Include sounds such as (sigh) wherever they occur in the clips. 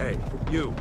Hey, you.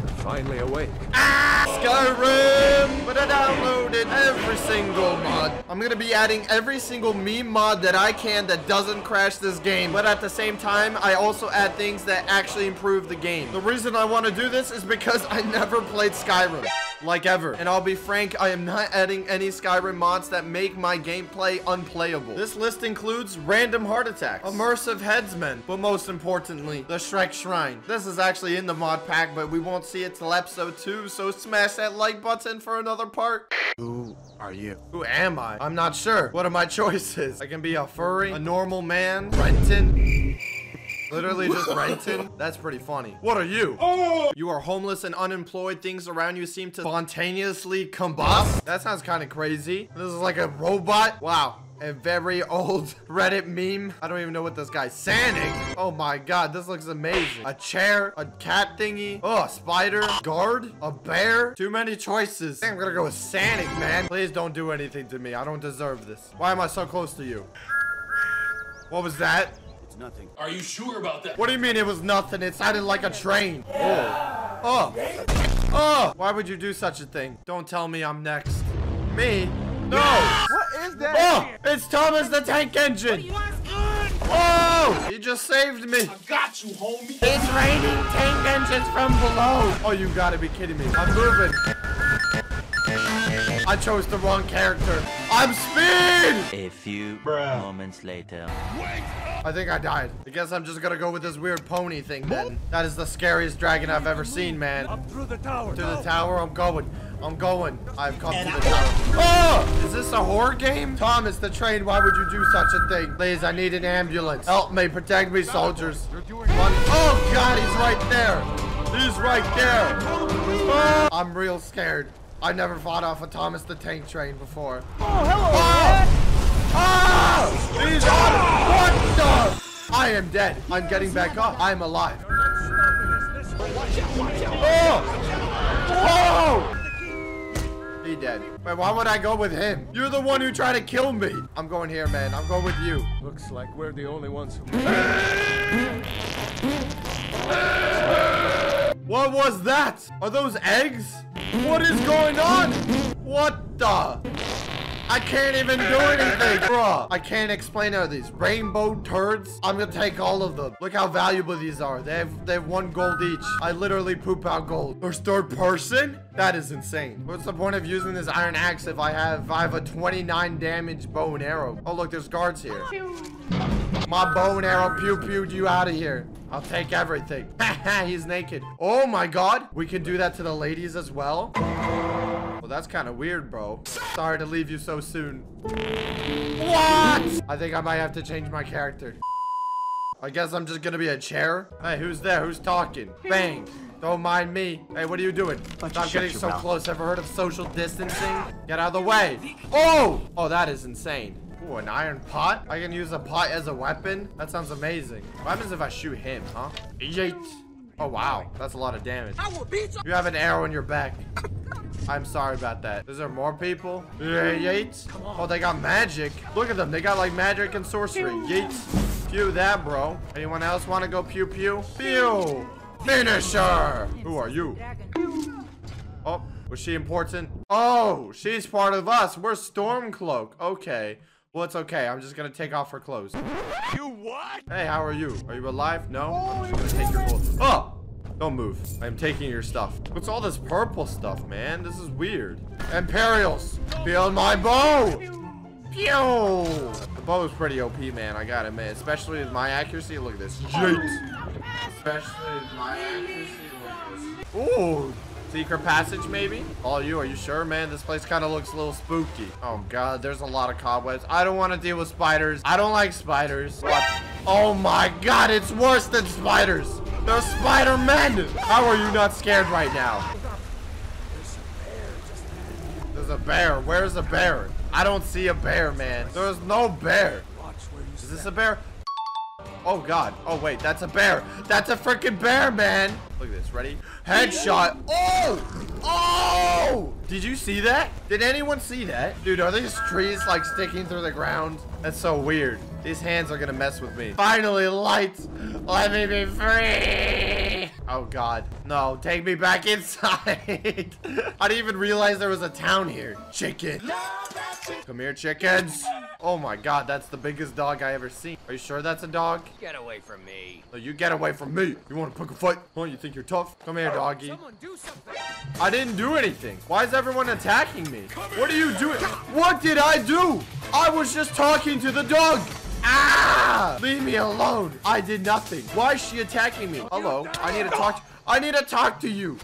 You're finally awake. Ah! Skyrim! But I downloaded every single mod. I'm gonna be adding every single meme mod that I can that doesn't crash this game. But at the same time, I also add things that actually improve the game. The reason I want to do this is because I (laughs) never played Skyrim. Like ever. And I'll be frank, I am not adding any Skyrim mods that make my gameplay unplayable. This list includes random heart attacks, immersive headsmen, but most importantly, the Shrek Shrine. This is actually in the mod pack, but we won't see it till episode 2, so smash that like button for another part. Who are you? Who am I? I'm not sure. What are my (laughs) choices? I can be a furry, a normal man, Renton. Literally just Renton? That's pretty funny. What are you? Oh! You are homeless and unemployed. Things around you seem to spontaneously combust. That sounds kind of crazy. This is like a robot. Wow. A very old (laughs) Reddit meme. I don't even know what this guy's saying. Oh my god, this looks amazing. A chair, a cat thingy. Oh, a spider, guard, a bear. Too many choices. I think I'm gonna go with Sanic, man. Please don't do anything to me. I don't deserve this. Why am I so close to you? What was that? Nothing. Are you sure about that? What do you mean it was nothing? It sounded like a train. Oh. Oh. Oh. Why would you do such a thing? Don't tell me I'm next. Me? No. What is that? Oh, it's Thomas the Tank Engine. Oh, he just saved me. I got you, homie. It's raining tank engines from below. Oh, you gotta be kidding me. I'm moving. I chose the wrong character. I'm speed. A few moments later. I think I died. I guess I'm just gonna go with this weird pony thing then. That is the scariest dragon I've ever seen, man. Up through the tower. To the tower, I'm going. I'm going. I've come to the tower. (laughs) Oh! Is this a horror game? Thomas, the train, why would you do such a thing? Please, I need an ambulance. Help me, protect me, soldiers. One. Oh, God, he's right there. He's right there. Oh, I'm real scared. I never fought off a Thomas the Tank Train before. Oh, hello, Oh! Oh! He's on! What the? I am dead. I'm getting back up. I'm alive. Oh! Oh! He dead. Wait, why would I go with him? You're the one who tried to kill me. I'm going here, man. I'm going with you. Looks like we're the only ones who. What was that? Are those eggs? What is going on? What the? I can't even do anything, bruh. I can't explain how these. Rainbow turds. I'm gonna take all of them. Look how valuable these are. They have they have one gold each. I literally poop out gold. There's third person? That is insane. What's the point of using this iron axe if I have if I have a 29 damage bow and arrow? Oh look, there's guards here. My bow and arrow pew pewed you out of here. I'll take everything. (laughs) He's naked. Oh my god. We can do that to the ladies as well. Well, that's kind of weird, bro. Sorry to leave you so soon. What? I think I might have to change my character. I guess I'm just gonna be a chair. Hey, who's there? Who's talking? Bang. Don't mind me. Hey, what are you doing? Stop getting so close. Ever heard of social distancing? Get out of the way. Oh! Oh, that is insane. Ooh, an iron pot? I can use a pot as a weapon? That sounds amazing. What happens if I shoot him, huh? Yeet. Oh, wow. That's a lot of damage. You have an arrow in your back. I'm sorry about that. Is there more people? Yeah, Yeet. Oh, they got magic. Look at them. They got like magic and sorcery. Yeet. Pew that, bro. Anyone else want to go pew pew? Pew. Finisher. Who are you? Oh, was she important? Oh, she's part of us. We're Stormcloak. Okay. Well, it's okay. I'm just gonna take off her clothes. You what? Hey, how are you? Are you alive? No? I'm just gonna take your clothes. Oh! Don't move. I'm taking your stuff. What's all this purple stuff, man? This is weird. Imperials! Feel my bow! Pew! The bow is pretty OP, man. I gotta admit. Especially with my accuracy. Look at this. Jeet! Especially with my accuracy. Look at this. Ooh! Secret passage, maybe? All you, are you sure, man? This place kind of looks a little spooky. Oh, God, there's a lot of cobwebs. I don't want to deal with spiders. I don't like spiders. What? Oh, my God, it's worse than spiders. They're Spider-Men. How are you not scared right now? There's a bear. Where's the bear? I don't see a bear, man. There's no bear. Is this a bear? Oh, God. Oh, wait. That's a bear. That's a freaking bear, man. Look at this. Ready? Headshot. Oh! Oh! Did you see that? Did anyone see that? Dude, are these trees like sticking through the ground? That's so weird. These hands are gonna mess with me. Finally, lights. Let me be free. Oh god. No, take me back inside. (laughs) I didn't even realize there was a town here. Chicken. Come here, chickens. Oh my god, that's the biggest dog I ever seen. Are you sure that's a dog? Get away from me. No, you get away from me. You want to pick a fight? Oh, you think you're tough? Come here, doggy. Someone do something. I didn't do anything. Why is everyone attacking me? What are you doing? What did I do? I was just talking to the dog. Ah! Leave me alone. I did nothing. Why is she attacking me? Hello. I need to talk. To, I need to talk to you.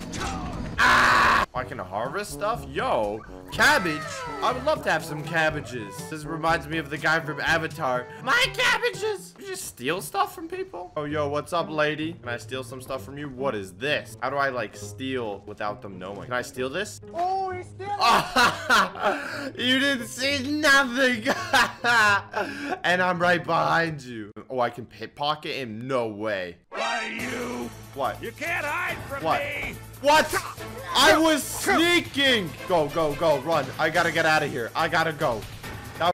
Ah! I can harvest stuff? Yo, cabbage. I would love to have some cabbages. This reminds me of the guy from Avatar. My cabbages. You just steal stuff from people? Oh, yo, what's up, lady? Can I steal some stuff from you? What is this? How do I, like, steal without them knowing? Can I steal this? Oh, he's still. (laughs) you didn't see nothing. (laughs) and I'm right behind you. Oh, I can pickpocket him? No way. Why you? What? You can't hide from What? me. What? I was sneaking. Go, go, go, run. I gotta get out of here. I gotta go. Now-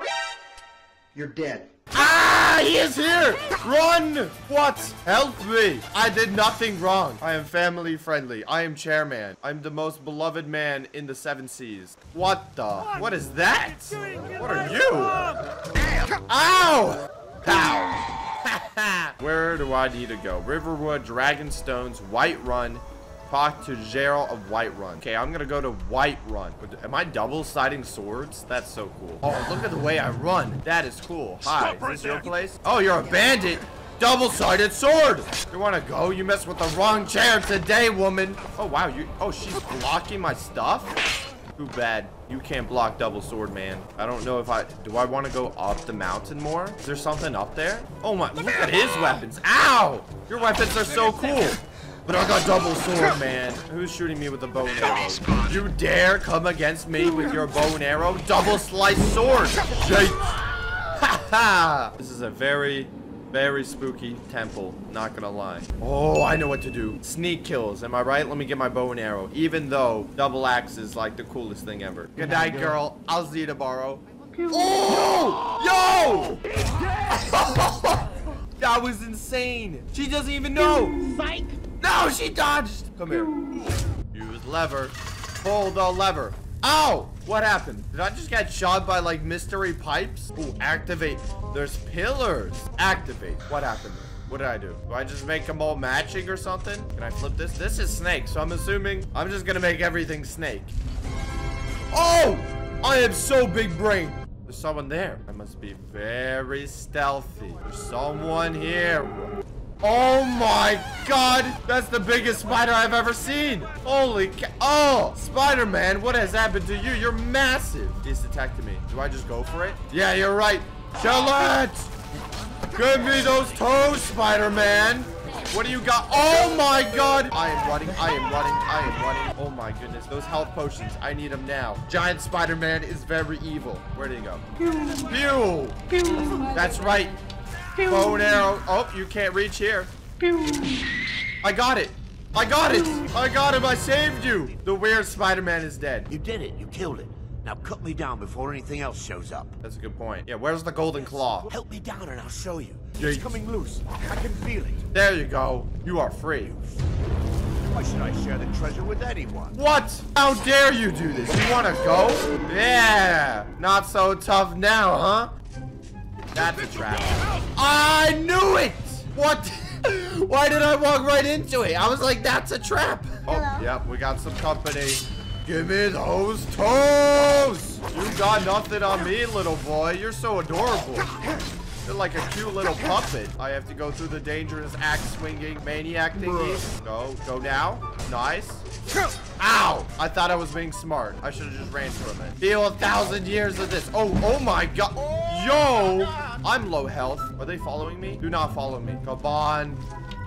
You're dead. Ah, he is here. Run. What? Help me. I did nothing wrong. I am family friendly. I am chairman. I'm the most beloved man in the seven seas. What the? What is that? What are you? Ow! Ow! (laughs) Where do I need to go? Riverwood, Dragonstones, Whiterun. Talk to Gerald of Whiterun. Okay, I'm gonna go to Whiterun. Am I double-siding swords? That's so cool. Oh, look at the way I run. That is cool. Hi, Stop is this your place? Oh, you're a bandit. Double-sided sword. You wanna go? You messed with the wrong chair today, woman. Oh, wow. You. Oh, she's blocking my stuff? Too bad. You can't block double sword, man. I don't know if I... Do I want to go up the mountain more? Is there something up there? Oh my... Look at his weapons. Ow! Your weapons are so cool. But I got double sword, man. Who's shooting me with a bow and arrow? You dare come against me with your bow and arrow? Double sliced sword. Jake. Ha ha! This is a very, very spooky temple. Not gonna lie. Oh, I know what to do. Sneak kills. Am I right? Let me get my bow and arrow. Even though double axe is like the coolest thing ever. Good night, girl. I'll see you tomorrow. Oh! Yo! (laughs) that was insane. She doesn't even know. No, she dodged. Come here. Use lever. Pull the lever. Ow! What happened? Did I just get shot by like mystery pipes? Ooh, activate. There's pillars. Activate. What happened? What did I do? Do I just make them all matching or something? Can I flip this? This is snake, so I'm assuming I'm just gonna make everything snake. Oh! I am so big brain. There's someone there. I must be very stealthy. There's someone here. Oh my god! That's the biggest spider I've ever seen! Holy cow! Oh! Spider-Man, what has happened to you? You're massive! He's detected me. Do I just go for it? Yeah, you're right. It! Give me those toes, Spider-Man! What do you got? Oh my god! I am running, I am running, I am running. Oh my goodness, those health potions, I need them now. Giant Spider-Man is very evil. Where did he go? Pew! Pew! That's right. Bow and arrow. Oh, you can't reach here. I got it. I got it. I got him. I saved you. The weird Spider-Man is dead. You did it. You killed it. Now cut me down before anything else shows up. That's a good point. Yeah, where's the golden claw? Help me down and I'll show you. Yeet. It's coming loose. I can feel it. There you go. You are free. Why should I share the treasure with anyone? What? How dare you do this? You want to go? Yeah. Not so tough now, huh? That's a trap. I knew it. What? (laughs) Why did I walk right into it? I was like, that's a trap. Oh, yep. We got some company. Give me those toes. You got nothing on me, little boy. You're so adorable. You're like a cute little puppet. I have to go through the dangerous axe swinging maniac thingy. Go, go now. Nice. Ow! I thought I was being smart. I should have just ran from it. Feel a thousand years of this. Oh, oh my god. Oh. Yo! I'm low health. Are they following me? Do not follow me. Come on.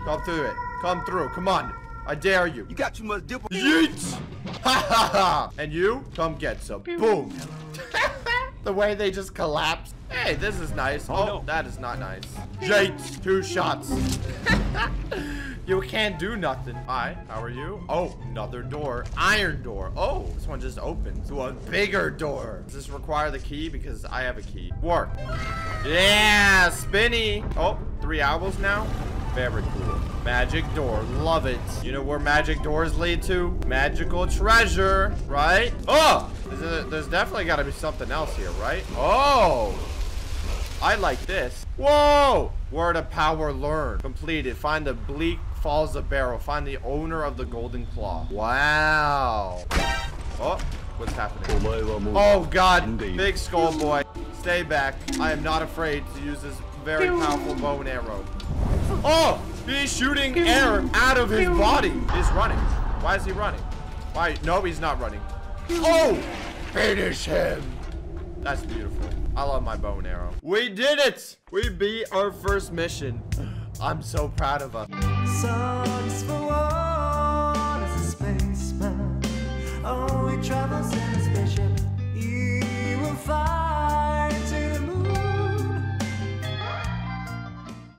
Come through it. Come through. Come on. I dare you. You got too much dip. Yeet! (laughs) Ha ha ha! And you? Come get some. Boom! (laughs) the way they just collapsed. Hey, this is nice. Oh, oh that is not nice. Yeet! Two shots. (laughs) you can't do nothing. Hi, how are you? Oh, another door. Iron door. Oh, this one just opened to a bigger door. Does this require the key? Because I have a key. Work. Yeah, spinny. Oh, three owls now? Very cool. Magic door. Love it. You know where magic doors lead to? Magical treasure, right? Oh! There's, a- there's definitely got to be something else here, right? Oh! I like this. Whoa! Word of power learned. Completed. Find the bleak falls of barrel. Find the owner of the golden claw. Wow. Oh, what's happening? Oh god, big skull boy. Stay back. I am not afraid to use this very powerful bow and arrow. Oh, he's shooting air out of his body. He's running. Why is he running? Why? No, he's not running. Oh, finish him. That's beautiful. I love my bow and arrow. We did it. We beat our first mission. I'm so proud of us. For one a spaceman. Oh, he travels in a spaceship. Will.